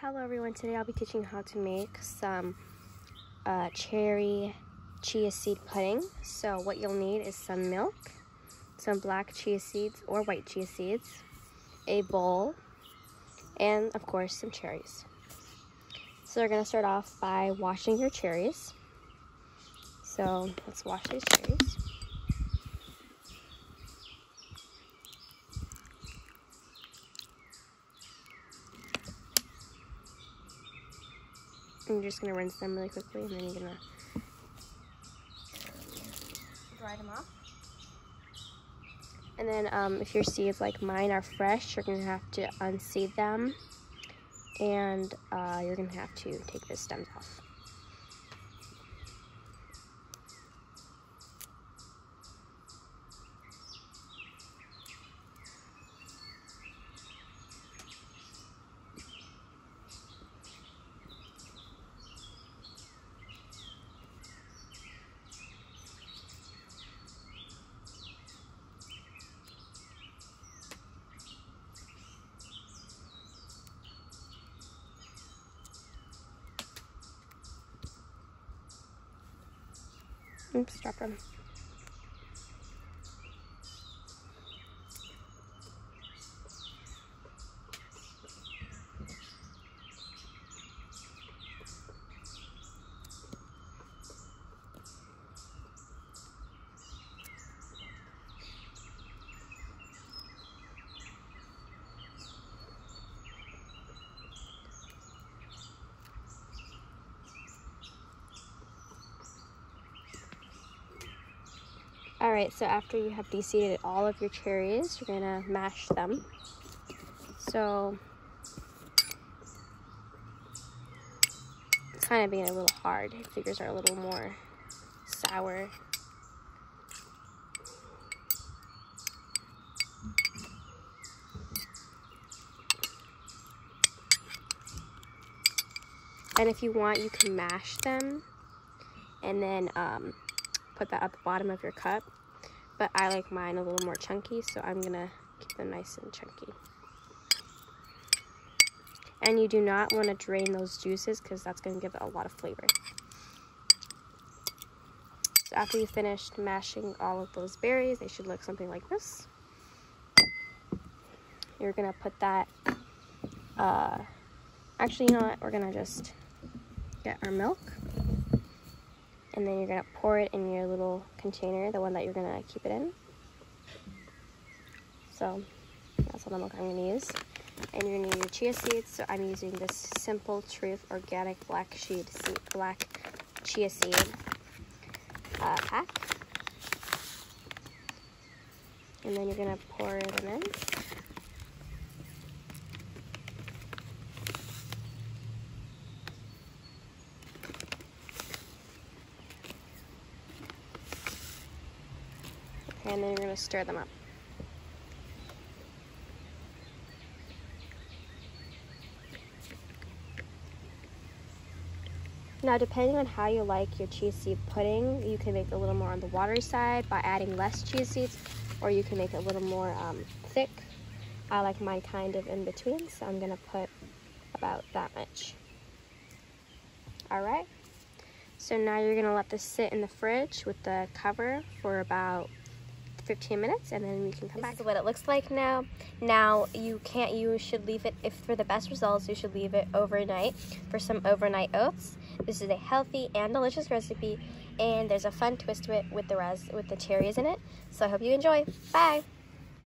Hello everyone, today I'll be teaching how to make some uh, cherry chia seed pudding. So what you'll need is some milk, some black chia seeds or white chia seeds, a bowl, and of course some cherries. So we're going to start off by washing your cherries. So let's wash these cherries. You're just gonna rinse them really quickly and then you're gonna dry them off. And then um, if your seeds like mine are fresh, you're gonna have to unseed them and uh, you're gonna have to take the stems off. Oops, drop them. All right, so after you have deseeded all of your cherries, you're gonna mash them. So it's kind of being a little hard. Figures are a little more sour. And if you want, you can mash them and then um, put that at the bottom of your cup. But I like mine a little more chunky, so I'm gonna keep them nice and chunky. And you do not want to drain those juices because that's going to give it a lot of flavor. So after you finished mashing all of those berries, they should look something like this. You're to put that, uh, actually, you know what, we're to just get our milk and then you're going to pour it in your little container, the one that you're going to keep it in. So that's the milk I'm going to use. And you're going to need your chia seeds, so I'm using this Simple Truth Organic Black, seed, black Chia Seed uh, pack. And then you're going to pour them in. And then you're going to stir them up. Now, depending on how you like your chia seed pudding, you can make a little more on the watery side by adding less chia seeds, or you can make it a little more um, thick. I like mine kind of in between, so I'm going to put about that much. All right. So now you're going to let this sit in the fridge with the cover for about 15 minutes and then we can come this back. This is what it looks like now. Now you can't, you should leave it, if for the best results, you should leave it overnight for some overnight oats. This is a healthy and delicious recipe and there's a fun twist to it with the res with the cherries in it. So I hope you enjoy. Bye!